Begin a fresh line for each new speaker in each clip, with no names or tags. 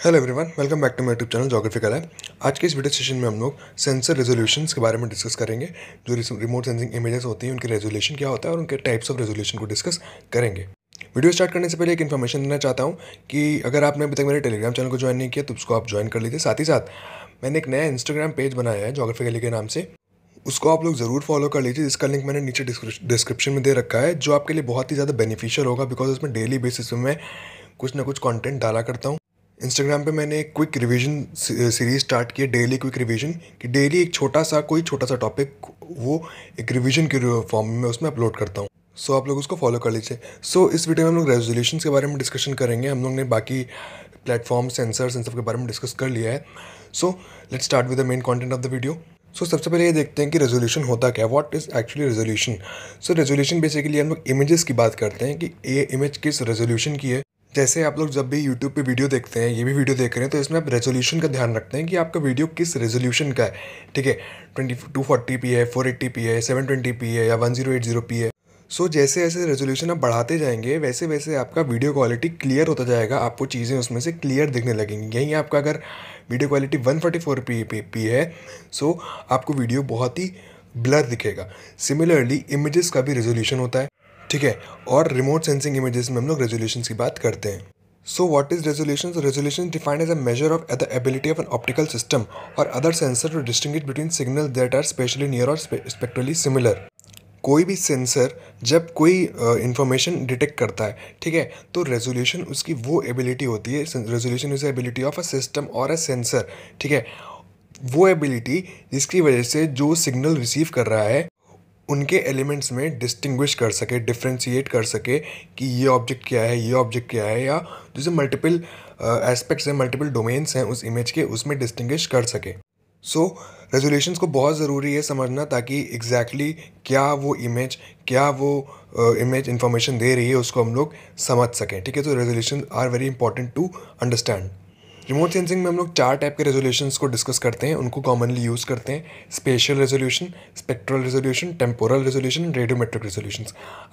Hello everyone welcome back to my YouTube channel geography कला आज के इस वीडियो सेशन में हम लोग सेंसर रेजोल्यूशंस के बारे में डिस्कस करेंगे। जो रिमोट सेंसिंग इमेजेस होती हैं, उनके रेजोल्यूशन क्या होता है और उनके टाइप्स ऑफ़ रेजोल्यूशन को डिस्कस करेंगे। वीडियो स्टार्ट करने से पहले एक इन्फॉर्मेशन देना चाहता हूँ कि अगर आपने अभी तक मेरे टेलीग्राम चैनल को ज्वाइन नहीं किया तो उसको आप ज्वाइन कर लीजिए। साथ ही साथ, मैंने एक नया इंस्टाग्राम पेज बनाया है जोग्राफी कली के नाम से। उसको आप लोग ज़रूर फॉलो कर लीजिए। जिसका लिंक मैंने नीचे डिस्क्रिप्शन में दे रखा है, जो आपके लिए बहुत ही ज़्यादा बेनिफिशियल होगा बिकॉज़ उसमें डेली बेसिस में मैं कुछ ना कुछ कंटेंट डाला करता हूँ। इंस्टाग्राम पे मैंने एक क्विक रिवीजन सीरीज़ स्टार्ट की है डेली क्विक रिवीजन कि डेली एक छोटा सा कोई छोटा सा टॉपिक वो एक रिवीजन के फॉर्म में उसमें अपलोड करता हूँ। सो so, आप लोग उसको फॉलो कर लीजिए। सो so, इस वीडियो में हम लोग रेजोल्यूशन के बारे में डिस्कशन करेंगे। हम लोग ने बाकी प्लेटफॉर्म सेंसर्स इन सब के बारे में डिस्कस कर लिया है। So let's start with the main content of the video so सबसे पहले ये देखते हैं कि रेजोल्यूशन होता क्या what is actually resolution so resolution basically हम लोग इमेजेस की बात करते हैं कि ये इमेज किस रेजोल्यूशन की है। जैसे आप लोग जब भी यूट्यूब पे वीडियो देखते हैं ये भी वीडियो देख रहे हैं तो इसमें आप रेजोल्यूशन का ध्यान रखते हैं कि आपका वीडियो किस रेजोल्यूशन का है। ठीक है? ट्वेंटी टू फोर्टी पी है फोर एट्टी पी है सेवन ट्वेंटी पी है या one zero eight zero p है। सो so, जैसे जैसे रेजोल्यूशन आप बढ़ाते जाएँगे वैसे वैसे आपका वीडियो क्वालिटी क्लियर होता जाएगा आपको चीज़ें उसमें से क्लियर दिखने लगेंगी। यहीं आपका अगर video quality one forty four p p है सो आपको वीडियो बहुत ही ब्लर दिखेगा। सिमिलरली इमेजेस का भी रेजोल्यूशन होता है। ठीक है, और रिमोट सेंसिंग इमेजेस में हम लोग रेजोल्यूशन की बात करते हैं। So what is resolution resolution defined as a measure of the ability of an optical system और other sensor to distinguish between signal that are spatially near और स्पेक्ट्रली सिमिलर कोई भी सेंसर जब कोई इंफॉर्मेशन डिटेक्ट करता है, ठीक है तो रेजोल्यूशन उसकी वो एबिलिटी होती है resolution is ability of a system or a sensor ठीक है। वो एबिलिटी जिसकी वजह से जो सिग्नल रिसीव कर रहा है उनके एलिमेंट्स में डिस्टिंग्विश कर सके डिफ्रेंशिएट कर सके कि ये ऑब्जेक्ट क्या है ये ऑब्जेक्ट क्या है या जैसे मल्टीपल एस्पेक्ट्स हैं मल्टीपल डोमेन्स हैं उस इमेज के उसमें डिस्टिंग्विश कर सके। सो so, रेजोल्यूशंस को बहुत ज़रूरी है समझना ताकि एग्जैक्टली exactly क्या वो इमेज क्या वो इमेज uh, इंफॉर्मेशन दे रही है उसको हम लोग समझ सकें। ठीक है तो resolution are very important to understand remote sensing में हम लोग चार टाइप के रेजोल्यूशन को डिस्कस करते हैं उनको कॉमनली यूज़ करते हैं spatial resolution spectral resolution temporal resolution radiometric resolution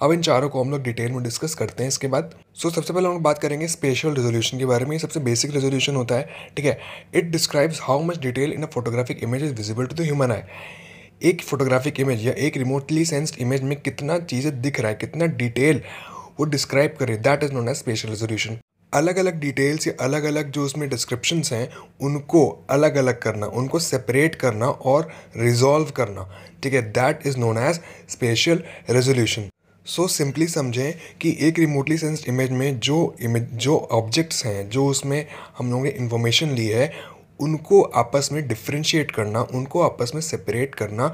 अब इन चारों को हम लोग डिटेल में डिस्कस करते हैं इसके बाद। सो so, सबसे पहले हम लोग बात करेंगे स्पेशल रेजोल्यूशन के बारे में। सबसे बेसिक रेजोल्यूशन होता है ठीक है? It describes how much detail in a photographic image is visible to the human eye एक फोटोग्राफिक इमेज या एक रिमोटली सेंस्ड इमेज में कितना चीज़ें दिख रहा है कितना डिटेल वो डिस्क्राइब करे that is known as spatial resolution अलग अलग डिटेल्स या अलग अलग जो उसमें डिस्क्रिप्शंस हैं, उनको अलग अलग करना, उनको सेपरेट करना और रिजॉल्व करना। ठीक है that is known as spatial resolution so simply समझें कि एक रिमोटली सेंस्ड इमेज में जो इमेज जो ऑब्जेक्ट्स हैं, जो उसमें हम लोगों ने इन्फॉर्मेशन ली है, उनको आपस में डिफ्रेंशिएट करना, उनको आपस में सेपरेट करना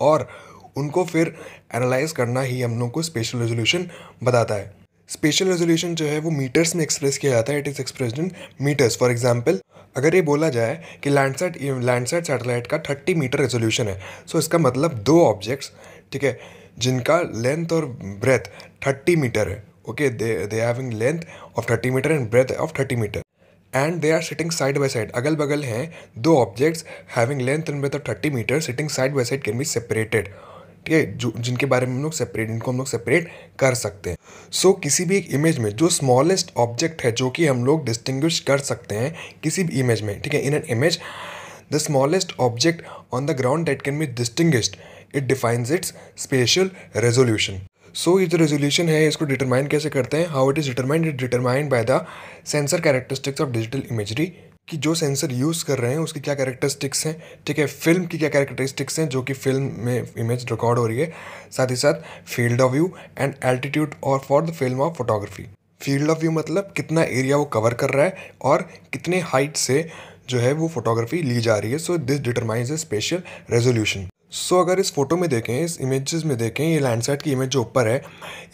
और उनको फिर एनालाइज करना ही हम लोग को स्पेशल रेजोल्यूशन बताता है। स्पेशल रेजोल्यूशन जो है वो मीटर्स में एक्सप्रेस किया जाता है it is expressed in metres for example अगर ये बोला जाए कि लैंडसेट लैंडसेट सैटेलाइट का थर्टी मीटर रेजोल्यूशन है सो so इसका मतलब दो ऑब्जेक्ट्स ठीक है, जिनका लेंथ और ब्रेथ थर्टी मीटर है okay they they having length of thirty metre and breadth of thirty metre and they are sitting side by side अगल बगल हैं, दो objects having length and breadth of thirty metre sitting side by side can be separated ठीक है जो जिनके बारे में हम लोग सेपरेट इनको हम लोग सेपरेट कर सकते हैं। सो so, किसी भी एक इमेज में जो स्मॉलेस्ट ऑब्जेक्ट है जो कि हम लोग डिस्टिंग्विश कर सकते हैं किसी भी इमेज में ठीक है? In an image the smallest object on the ground that can be distinguished it defines its spatial resolution so ये जो रेजोल्यूशन है इसको डिटरमाइन कैसे करते हैं? How it is determined it determined by the sensor characteristics of digital imagery कि जो sensor use कर रहे हैं, उसकी क्या कैरेक्टरिस्टिक्स हैं? ठीक है फ़िल्म की क्या कैरेक्टरिस्टिक्स हैं, जो कि फ़िल्म में इमेज रिकॉर्ड हो रही है? साथ ही साथ field of view and altitude और for the film of photography field of view मतलब कितना एरिया वो कवर कर रहा है और कितने हाइट से जो है वो फोटोग्राफी ली जा रही है। So this determines a spatial resolution so अगर इस फ़ोटो में देखें, इस इमेजेस में देखें, ये लैंडसेट की इमेज जो ऊपर है,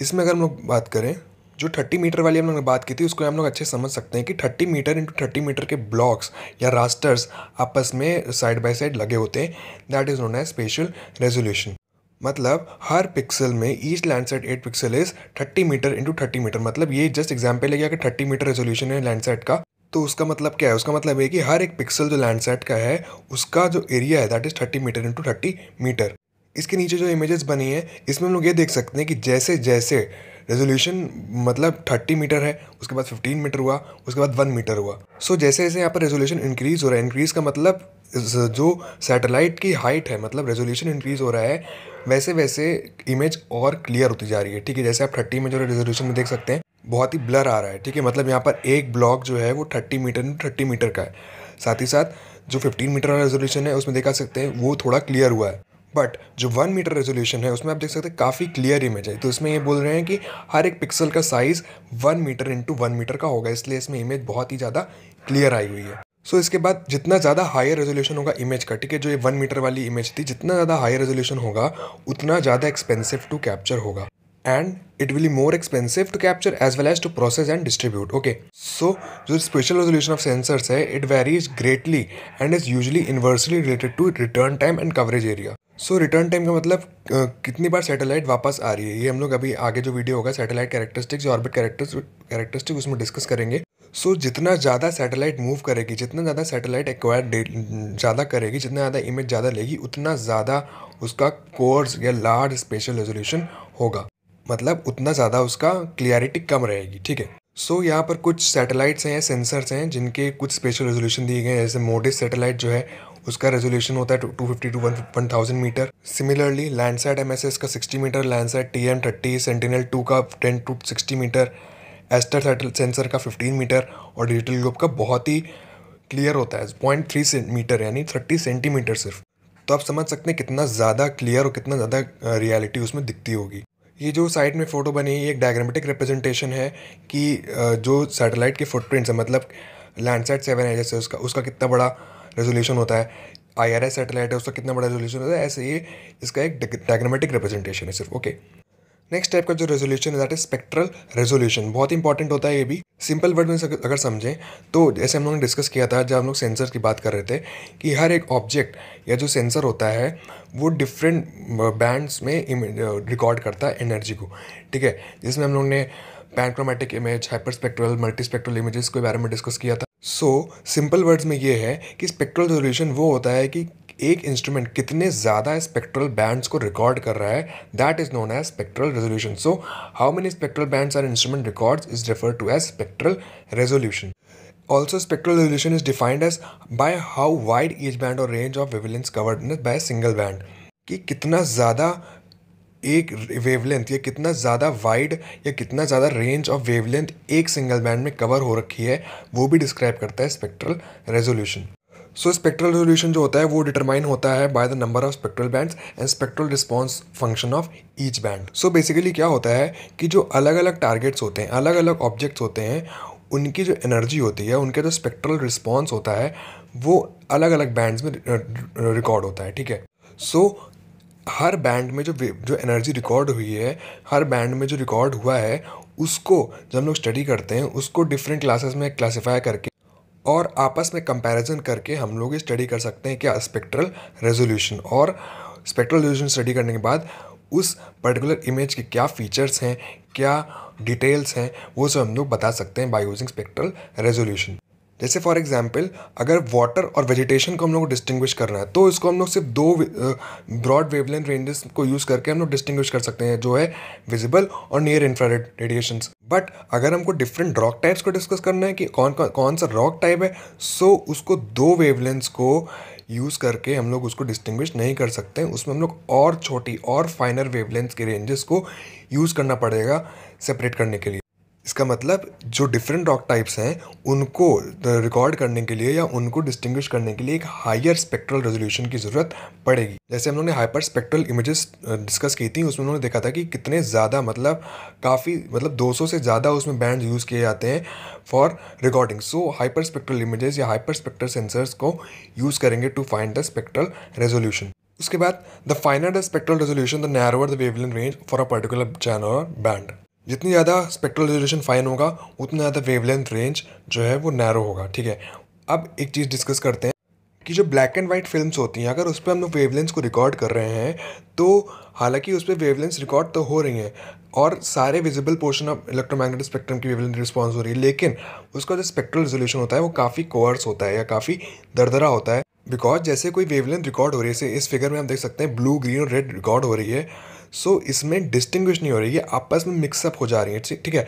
इसमें अगर हम लोग बात करें जो थर्टी मीटर वाली हम लोग ने बात की थी, उसको हम लोग अच्छे समझ सकते हैं कि thirty metre into thirty metre के ब्लॉक्स या रास्टर्स आपस में साइड बाय साइड लगे होते हैं। That is known as spatial resolution मतलब हर पिक्सल में each Landsat eight pixel is thirty metre into thirty metre मतलब ये जस्ट एग्ज़ाम्पल है कि अगर थर्टी मीटर रेजोल्यूशन है लैंडसेट का तो उसका मतलब क्या है? उसका मतलब है कि हर एक पिक्सल जो लैंडसेट का है, उसका जो एरिया है that is thirty metre into thirty metre इसके नीचे जो इमेजेस बनी है, इसमें हम लोग ये देख सकते हैं कि जैसे जैसे रेजोल्यूशन मतलब थर्टी मीटर है उसके बाद फिफ्टीन मीटर हुआ उसके बाद वन मीटर हुआ। सो so, जैसे जैसे यहाँ पर रेजोल्यूशन इंक्रीज़ हो रहा है इंक्रीज़ का मतलब जो सैटेलाइट की हाइट है मतलब रेजोल्यूशन इंक्रीज़ हो रहा है वैसे वैसे इमेज और क्लियर होती जा रही है। ठीक है जैसे आप थर्टी मीटर रेजोल्यूशन में देख सकते हैं बहुत ही ब्लर आ रहा है। ठीक है मतलब यहाँ पर एक ब्लॉक जो है वो थर्टी मीटर थर्टी मीटर का है। साथ ही साथ जो फिफ्टीन मीटर वाला रेजोल्यूशन है उसमें देखा सकते हैं वो थोड़ा क्लियर हुआ है। बट जो वन मीटर रेजोल्यूशन है उसमें आप देख सकते हैं काफ़ी क्लियर इमेज है। तो इसमें ये बोल रहे हैं कि हर एक पिक्सल का size one metre into one metre का होगा इसलिए इसमें इमेज बहुत ही ज़्यादा क्लियर आई हुई है। सो so, इसके बाद जितना ज़्यादा हायर रेजोल्यूशन होगा इमेज का ठीक है जो ये वन मीटर वाली इमेज थी जितना ज़्यादा हायर रेजोल्यूशन होगा उतना ज़्यादा एक्सपेंसिव टू कैप्चर होगा। And it will be more expensive to capture as well as to process and distribute okay? So जो spatial resolution of sensors है it varies greatly and is usually inversely related to return time and coverage area. So return time का मतलब कितनी बार satellite वापस आ रही है? ये हम लोग अभी आगे जो वीडियो होगा satellite characteristics orbit characters characteristic उसमें डिस्कस करेंगे। सो so, जितना ज़्यादा सैटेलाइट मूव करेगी जितना ज़्यादा सैटेलाइट एक्वायर ज़्यादा करेगी जितना ज़्यादा इमेज ज़्यादा लेगी उतना ज़्यादा उसका कोर्स या लार्ज स्पेशल रेजोल्यूशन होगा। मतलब उतना ज़्यादा उसका क्लियरिटी कम रहेगी ठीक है? सो so, यहाँ पर कुछ सैटेलाइट्स हैं सेंसर्स हैं जिनके कुछ स्पेशल रेजोल्यूशन दिए गए हैं। जैसे मोडिस सैटेलाइट जो है उसका रेजोल्यूशन होता है two fifty to one one thousand metre. Similarly Landsat M S S का sixty metre Landsat T M thirty Sentinel two का ten to sixty metre ASTER sensor का फिफ्टीन मीटर और डिजिटल ग्लोब का बहुत ही clear होता है point three metre यानी थर्टी सेंटीमीटर सिर्फ़। तो आप समझ सकते हैं कितना ज़्यादा क्लियर और कितना ज़्यादा रियलिटी उसमें दिखती होगी। ये जो साइड में फ़ोटो बनी है, ये एक डायग्रामेटिक रिप्रेजेंटेशन है कि जो सैटेलाइट के फुटप्रिंट्स है मतलब लैंडसेट सेवन है, जैसे उसका उसका कितना बड़ा रेजोल्यूशन होता है आई आर एस सेटेलाइट है, उसका कितना बड़ा रेजोल्यूशन होता है, ऐसे ये, इसका एक डायग्रामेटिक रिप्रेजेंटेशन है सिर्फ़ ओके नेक्स्ट टाइप का जो रेजोल्यूशन है दैट इज़ स्पेक्ट्रल रेजोल्यूशन बहुत इंपॉर्टेंट होता है ये भी। सिंपल वर्ड में अगर समझें तो जैसे हम लोगों ने डिस्कस किया था, जब हम लोग सेंसर की बात कर रहे थे, कि हर एक ऑब्जेक्ट या जो सेंसर होता है, वो डिफरेंट बैंड्स में रिकॉर्ड करता है एनर्जी को। ठीक है? जिसमें हम लोग ने panchromatic image hyper spectral multi spectral images के बारे में डिस्कस किया था। सो सिंपल वर्ड्स में ये है कि स्पेक्ट्रल रेजोल्यूशन वो होता है कि एक इंस्ट्रूमेंट कितने ज़्यादा स्पेक्ट्रल बैंड्स को रिकॉर्ड कर रहा है? That is known as spectral resolution so how many spectral bands are instrument records is refer to as spectral resolution Also, spectral resolution is defined as by how wide each band or range of wavelengths covered by single band. कि कितना ज़्यादा एक wavelength या कितना ज़्यादा wide या कितना ज़्यादा रेंज ऑफ़ वेवलेंथ एक सिंगल बैंड में कवर हो रखी है वो भी डिस्क्राइब करता है spectral resolution so spectral resolution जो होता है, वो डिटरमाइन होता है by the number of spectral bands and spectral response function of each band so basically क्या होता है कि जो अलग अलग टारगेट्स होते हैं अलग अलग ऑब्जेक्ट्स होते हैं, उनकी जो एनर्जी होती है, उनका जो स्पेक्ट्रल रिस्पॉन्स होता है, वो अलग अलग बैंड्स में रिकॉर्ड होता है, ठीक है? सो हर बैंड में जो जो एनर्जी रिकॉर्ड हुई है, हर बैंड में जो रिकॉर्ड हुआ है, उसको जब हम लोग स्टडी करते हैं, उसको डिफरेंट क्लासेस में क्लासीफाई करके और आपस में कंपैरिजन करके हम लोग स्टडी कर सकते हैं क्या स्पेक्ट्रल रेजोल्यूशन और स्पेक्ट्रल रेजोल्यूशन स्टडी करने के बाद उस पर्टिकुलर इमेज के क्या फीचर्स हैं, क्या डिटेल्स हैं, वो सब हम लोग बता सकते हैं बाय यूजिंग स्पेक्ट्रल रेजोल्यूशन जैसे फॉर एग्जांपल अगर वाटर और वेजिटेशन को हम लोग डिस्टिंग्विश करना है तो इसको हम लोग सिर्फ़ दो ब्रॉड वेवलेंथ रेंजेस को यूज़ करके हम लोग डिस्टिंग्विश कर सकते हैं, जो है विजिबल और नियर इंफ्रारेड रेडिएशन बट अगर हमको डिफरेंट रॉक टाइप्स को डिस्कस करना है कि कौन कौन कौन सा रॉक टाइप है सो उसको दो वेवलेंथ्स को यूज़ करके हम लोग उसको डिस्टिंग्विश नहीं कर सकते, उसमें हम लोग और छोटी और फाइनर वेवलेंथ के रेंजेस को यूज़ करना पड़ेगा सेपरेट करने के लिए. इसका मतलब जो डिफरेंट रॉक टाइप्स हैं, उनको रिकॉर्ड करने के लिए या उनको डिस्टिंग्विश करने के लिए एक हायर स्पेक्ट्रल रेजोल्यूशन की ज़रूरत पड़ेगी। जैसे हम लोगों ने हाइपर स्पेक्ट्रल इमेजेस डिस्कस की थी, उसमें उन्होंने देखा था कि कितने ज़्यादा मतलब काफ़ी मतलब 200 से ज़्यादा उसमें बैंड यूज़ किए जाते हैं for recording so hyper spectral images या हाइपर स्पेक्ट्रल सेंसर्स को यूज़ करेंगे to find the spectral resolution उसके बाद the finer the spectral resolution the narrower the wavelength range for a particular channel band जितनी ज़्यादा स्पेक्ट्रल रेजोल्यूशन फाइन होगा, उतना ज़्यादा वेवलेंथ रेंज जो है वो नैरो होगा, ठीक है? अब एक चीज़ डिस्कस करते हैं कि जो ब्लैक एंड वाइट फिल्म्स होती हैं, अगर उस पर हम लोग वेवलेंस को रिकॉर्ड कर रहे हैं तो हालाँकि उस पर वेवलेंस रिकॉर्ड तो हो रही हैं और सारे visible portion of electromagnetic spectrum की वेवलेंथ रिस्पॉन्स हो रही है, लेकिन उसका जो स्पेक्ट्रल रेजोल्यूशन होता है, वो काफ़ी कोअर्स होता है या काफ़ी दरदरा होता है। बिकॉज़ जैसे कोई वेवलेंथ रिकॉर्ड हो रही है इस फिगर में हम देख सकते हैं ब्लू ग्रीन और रेड रिकॉर्ड हो रही है सो so, इसमें डिस्टिंग्विश नहीं हो रही है आपस में मिक्सअप हो जा रही है ठीक है?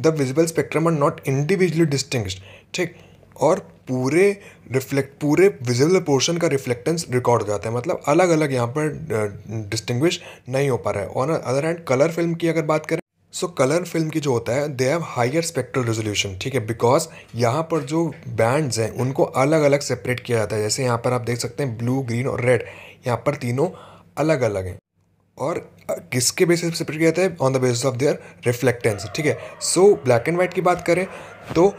The visible spectrum are not individually distinguish ठीक? और पूरे रिफ्लेक्ट पूरे विजिबल पोर्शन का रिफ्लेक्टेंस रिकॉर्ड हो जाता है। मतलब अलग अलग यहाँ पर डिस्टिंग्विश नहीं हो पा रहा है। और अदर हैंड कलर फ़िल्म की अगर बात करें सो कलर फ़िल्म की जो होता है they have higher spectral resolution ठीक है? बिकॉज़ यहाँ पर जो बैंड्स हैं उनको अलग अलग सेपरेट किया जाता है। जैसे यहाँ पर आप देख सकते हैं ब्लू ग्रीन और रेड यहाँ पर तीनों अलग अलग हैं। और किसके बेसिस पर सेपरेट किया जाता है? On the basis of their reflectance ठीक है? सो ब्लैक एंड वाइट की बात करें तो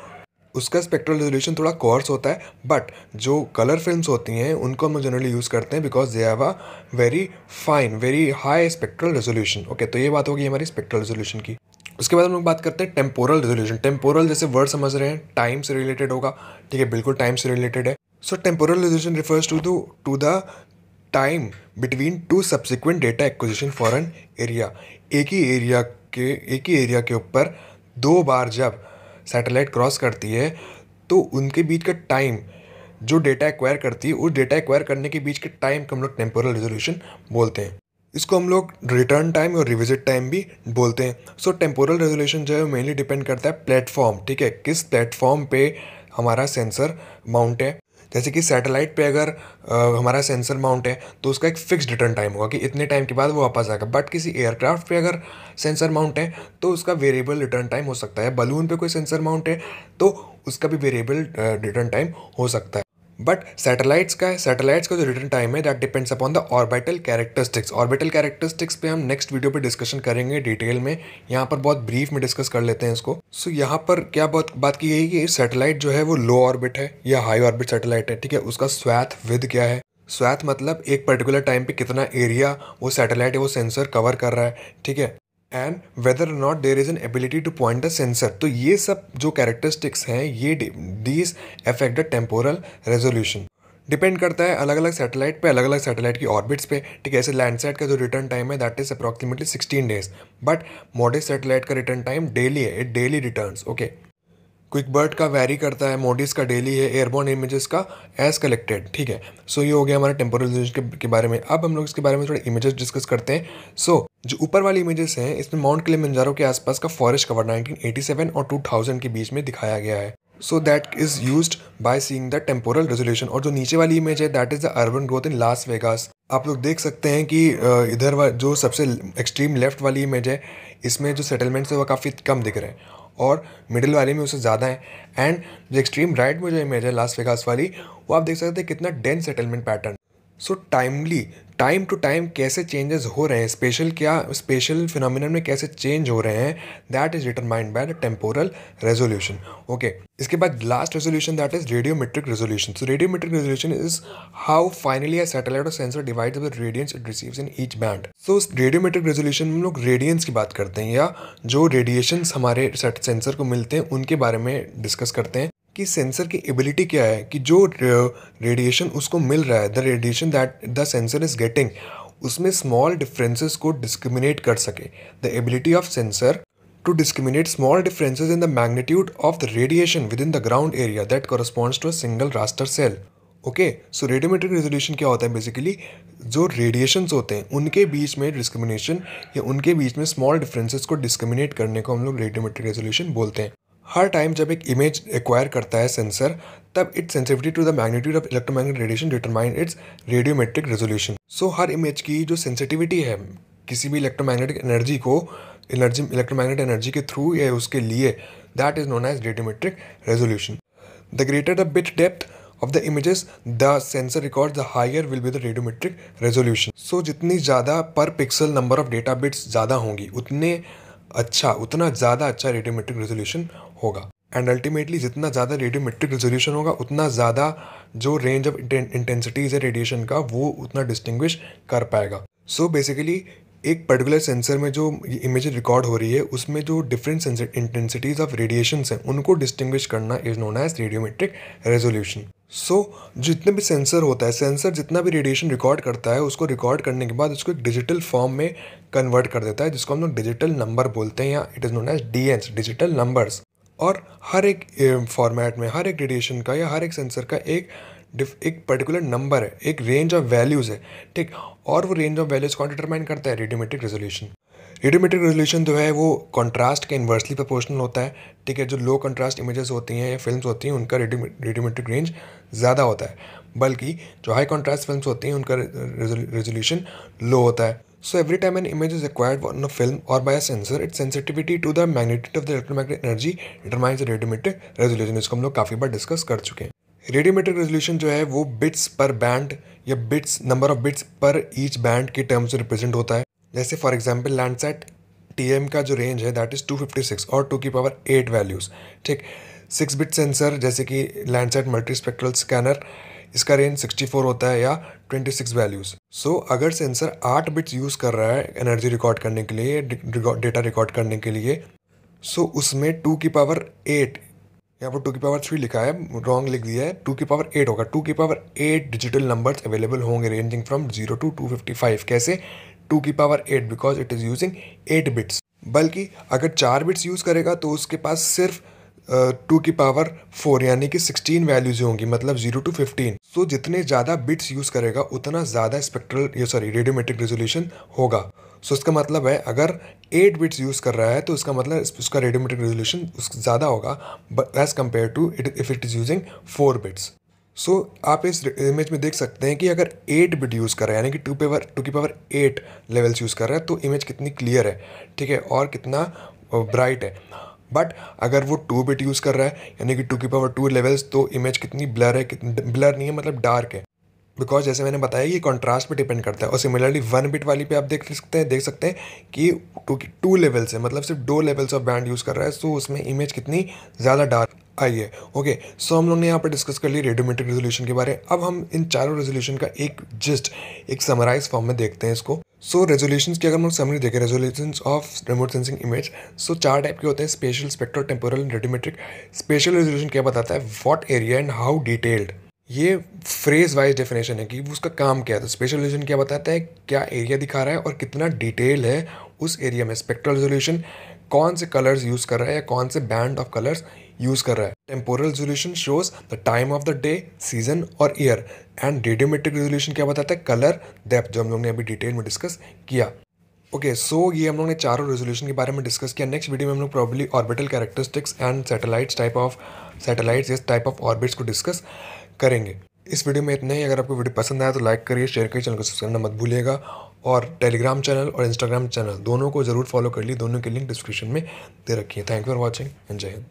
उसका स्पेक्ट्रल रेजोल्यूशन थोड़ा कोर्स होता है बट जो कलर फिल्म्स होती हैं, उनको हम जनरली यूज़ करते हैं because they have a very fine very high spectral resolution okay तो ये बात होगी हमारी स्पेक्ट्रल रेजोल्यूशन की। उसके बाद हम लोग बात करते हैं टेम्पोरल रेजोल्यूशन टेम्पोरल जैसे वर्ड समझ रहे हैं टाइम से रिलेटेड होगा, ठीक है? बिल्कुल टाइम से रिलेटेड है। So temporal resolution refers to to the time between two subsequent data acquisition for an area एक ही एरिया के, एक ही एरिया के ऊपर दो बार जब सैटेलाइट क्रॉस करती है तो उनके बीच का टाइम जो डेटा एक्वायर करती है, उस डेटा एक्वायर करने के बीच के टाइम को हम लोग टेम्पोरल रेजोल्यूशन बोलते हैं। इसको हम लोग रिटर्न टाइम और रिविजिट टाइम भी बोलते हैं। सो टेम्पोरल रेजोल्यूशन जो है मेनली डिपेंड करता है प्लेटफॉर्म ठीक है? किस प्लेटफॉर्म पे हमारा सेंसर माउंट है? जैसे कि सैटेलाइट पे अगर आ, हमारा सेंसर माउंट है तो उसका एक फिक्स रिटर्न टाइम होगा कि इतने टाइम के बाद वो वापस आएगा। बट किसी एयरक्राफ्ट पे अगर सेंसर माउंट है तो उसका वेरिएबल रिटर्न टाइम हो सकता है। बलून पे कोई सेंसर माउंट है तो उसका भी वेरिएबल रिटर्न टाइम हो सकता है। बट सैटेलाइट्स का है सैटेलाइट्स का जो रिटर्न टाइम है that depends upon the orbital characteristics orbital characteristics पे हम नेक्स्ट वीडियो पे डिस्कशन करेंगे डिटेल में. यहाँ पर बहुत ब्रीफ में डिस्कस कर लेते हैं इसको. सो so, यहाँ पर क्या बात बात की गई कि सैटेलाइट जो है वो लो ऑर्बिट है या हाई ऑर्बिट सैटेलाइट है ठीक है? उसका स्वैथ विद क्या है? स्वैथ मतलब एक पर्टिकुलर टाइम पे कितना एरिया वो सैटेलाइट है वो सेंसर कवर कर रहा है ठीक है? And whether not there is an ability to point the sensor तो ये सब जो कैरेक्टरिस्टिक्स हैं, ये these affect the temporal resolution depend करता है अलग अलग सैटेलाइट पे अलग अलग सैटेलाइट की ऑर्बिट्स पे। ठीक है, ऐसे लैंडसेट का जो रिटर्न टाइम है that is approximately sixteen days but modern satellite का रिटर्न टाइम डेली है it daily return okay QuickBird का वैरी करता है मोडिस का डेली है एयरबॉर्न इमेजेस का एज कलेक्टेड ठीक है? सो so, ये हो गया हमारा टेम्पोरल के, के बारे में। अब हम लोग इसके बारे में थोड़े इमेजेस डिस्कस करते हैं। सो so, जो ऊपर वाली इमेजेस हैं इसमें माउंट किलिमंजारो के आसपास का फॉरेस्ट कवर 1987 और 2000 के बीच में दिखाया गया है। So that is use by seeing the temporal resolution और जो नीचे वाली इमेज है that is the urban growth in Las Vegas आप लोग देख सकते हैं कि इधर जो सबसे एक्सट्रीम लेफ़्ट वाली इमेज है इसमें जो सेटलमेंट्स है वो काफ़ी कम दिख रहे हैं। और मिडिल वाले में उससे ज़्यादा है। एंड जो एक्सट्रीम राइट में जो इमेज है लास्ट वेगास वाली, वो आप देख सकते हैं कितना dense settlement pattern so timely time to time कैसे चेंजेस हो रहे हैं स्पेशल क्या स्पेशल फिनोमिनन में कैसे चेंज हो रहे हैं that is determined by the temporal resolution okay इसके बाद last resolution that is radiometric resolution so radiometric resolution is how finely a satellite or sensor divide the radiance it receives in each band so radiometric resolution में हम लोग radiance की बात करते हैं या जो रेडिएशन हमारे सेंसर को मिलते हैं, उनके बारे में डिस्कस करते हैं। कि सेंसर की एबिलिटी क्या है? कि जो रेडिएशन उसको मिल रहा है the radiation that the sensor is getting उसमें स्मॉल डिफरेंसेस को डिस्क्रिमिनेट कर सके। The ability of sensor to discriminate small differences in the magnitude of the radiation within the ground area that corresponds to a single raster cell okay so radiometric resolution क्या होता है basically जो radiations होते हैं, उनके बीच में discrimination या उनके बीच में स्मॉल डिफरेंसेस को डिस्क्रिमिनेट करने को हम लोग रेडियोमेट्रिक रेजोल्यूशन बोलते हैं। हर टाइम जब एक इमेज एक्वायर करता है सेंसर तब its sensitivity to the magnitude of electromagnetic radiation determine its radiometric resolution so her image की जो सेंसिटिविटी है, किसी भी इलेक्ट्रोमैग्नेटिक एनर्जी को एनर्जी इलेक्ट्रोमैग्नेटिक एनर्जी के थ्रू या उसके लिए that is known as radiometric resolution the greater the bit depth of the images, the sensor records the higher will be the radiometric resolution. So, जितनी ज़्यादा per pixel number of data bits ज़्यादा होंगी, उतने अच्छा उतना ज़्यादा अच्छा radiometric resolution होगा। एंड अल्टीमेटली जितना ज़्यादा रेडियोमेट्रिक रेजोल्यूशन होगा, उतना ज़्यादा जो रेंज ऑफ़ इंटेंसिटीज़ है रेडिएशन का, वो उतना डिस्टिंग्विश कर पाएगा। सो so बेसिकली एक पर्टिकुलर सेंसर में जो इमेज रिकॉर्ड हो रही है, उसमें जो डिफरेंट इंटेंसिटीज ऑफ़ रेडिएशन हैं, उनको डिस्टिंग्विश करना is known as radiometric resolution so जितने भी सेंसर होता है सेंसर जितना भी रेडिएशन रिकॉर्ड करता है, उसको रिकॉर्ड करने के बाद उसको एक डिजिटल फॉर्म में कन्वर्ट कर देता है, जिसको हम लोग डिजिटल नंबर बोलते हैं, या it is known as the digital numbers और हर एक फॉर्मेट में, हर एक रेडिएशन का या हर एक सेंसर का एक एक पर्टिकुलर नंबर है, एक रेंज ऑफ़ वैल्यूज़ है, ठीक? और वो रेंज ऑफ़ वैल्यूज़ कौन डिटरमाइन करता है? रेडियोमेट्रिक रेजोल्यूशन रेडियोमेट्रिक रेजोल्यूशन जो है, वो कॉन्ट्रास्ट के इन्वर्सली प्रोपोर्शनल होता है, ठीक है? जो लो कॉन्ट्रास्ट इमेजेस होती हैं या फिल्म्स होती हैं, उनका रेडियोमेट्रिक रेंज ज़्यादा होता है। बल्कि जो हाई कॉन्ट्रास्ट फिल्म्स होती हैं, उनका रेजोल्यूशन लो होता है। So every time an image is acquired on a film or by a sensor, its sensitivity to the magnitude of the electromagnetic energy determines the radiometric resolution. इसको हम लोग काफ़ी बार discuss कर चुके हैं। रेडियोमेट्रिक रेजोल्यूशन जो है वो बिट्स पर बैंड या bits number of bits per each band के टर्म से रिप्रेजेंट होता है। जैसे फॉर एग्ज़ाम्पल लैंडसेट टी का जो रेंज है that is two fifty six और टू की पावर एट वैल्यूज़ ठीक? सिक्स बिट सेंसर जैसे कि लैंडसेट मल्टी स्पेक्ट्रल स्कैनर इसका रेंज सिक्सटी फोर होता है या twenty six values so so, अगर सेंसर आठ बिट्स यूज़ कर रहा है एनर्जी रिकॉर्ड करने के लिए डेटा रिकॉर्ड करने के लिए सो so उसमें टू की पावर एट यहाँ पर टू की पावर थ्री लिखा है रॉन्ग लिख दिया है टू की पावर एट होगा। टू की power eight digital numbers available होंगे ranging from zero to two fifty five कैसे? टू की power eight because it is using eight bits बल्कि अगर चार बिट्स यूज़ करेगा तो उसके पास सिर्फ़ टू की पावर फोर, यानी कि सिक्सटीन वैल्यूज़ होंगी मतलब ज़ीरो टू फिफ्टीन। सो, जितने ज़्यादा बिट्स यूज़ करेगा, उतना ज़्यादा स्पेक्ट्रल, या सॉरी, रेडियोमेट्रिक रेजोल्यूशन होगा। सो, इसका मतलब है, अगर एट बिट्स यूज़ कर रहा है तो इसका मतलब उसका रेडियोमेट्रिक रेजोल्यूशन ज़्यादा होगा as compare to it if it is using four bits so, आप इस इमेज में देख सकते हैं कि अगर एट बिट यूज़ कर रहा है, यानी कि टू पावर, टू की पावर एट लेवल्स यूज़ कर रहा है तो इमेज कितनी क्लियर है, ठीक है, और कितना ब्राइट है। बट अगर वो टू बिट यूज़ कर रहा है, यानी कि टू की पावर टू लेवल्स तो इमेज कितनी ब्लर है, कितनी ब्लर नहीं है मतलब डार्क है। बिकॉज़ जैसे मैंने बताया, ये कॉन्ट्रास्ट पे डिपेंड करता है। और सिमिलरली वन बिट वाली पे आप देख सकते हैं, देख सकते हैं कि टू की टू लेवल्स है मतलब सिर्फ़ दो लेवल्स ऑफ़ बैंड यूज़ कर रहा है सो उसमें इमेज कितनी ज़्यादा डार्क आई है। ओके सो हम लोग ने यहाँ पर डिस्कस कर लिया रेडियोमेट्रिक रेजोल्यूशन के बारे। में अब हम इन चारों रेजोल्यूशन का एक जस्ट एक समराइज फॉर्म में देखते हैं इसको। सो रेजोल्यूशन की अगर हम समरी देखें resolution of remote sensing image so चार टाइप के होते हैं spatial spectral temporal radiometric spatial resolution क्या बताता है? What area and how detailed ये फ्रेज वाइज डेफिनेशन है कि उसका काम क्या है। तो स्पेशल रेजोल्यूशन क्या बताता है? क्या एरिया दिखा रहा है और कितना डिटेल है उस एरिया में। स्पेक्ट्रल रेजोल्यूशन कौन से कलर्स यूज़ कर रहा है या कौन से बैंड ऑफ़ कलर्स यूज़ कर रहा है। Temporal resolution shows the time of the day season और ईयर एंड रेडियोमेट्रिक रेजोल्यूशन क्या बताता है? कलर डेप्थ जो हम लोग ने अभी डिटेल में डिस्कस किया. ओके okay, सो so ये हम लोग ने चारों रेजोल्यूशन के बारे में डिस्कस किया. नेक्स्ट वीडियो में हम लोग probably orbital characteristics and satellites type of satellites इस टाइप ऑफ़ ऑर्बिट्स को डिस्कस करेंगे. इस वीडियो में इतना ही. अगर आपको वीडियो पसंद आया तो लाइक करिए शेयर करिए चैनल को सब्सक्राइब करना मत भूलिएगा. और टेलीग्राम चैनल और इंस्टाग्राम चैनल दोनों को ज़रूर फॉलो कर लिए दोनों के लिंक डिस्क्रिप्शन में दे रखी है. Thank you for watching and जय हिंद